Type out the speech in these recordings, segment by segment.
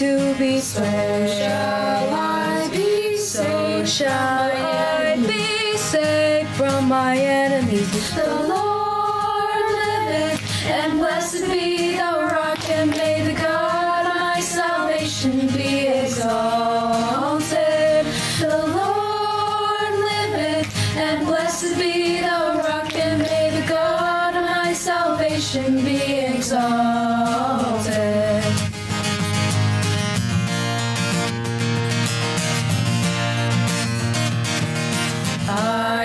to be. So shall I be saved. So shall I be saved from my enemies. The Lord liveth, and blessed be the rock, and may the God of my salvation be exalted. The Lord liveth, and blessed be the rock, and may the God of my salvation be exalted.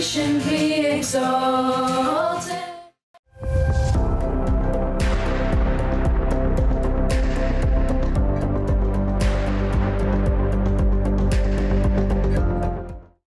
nation be exalted.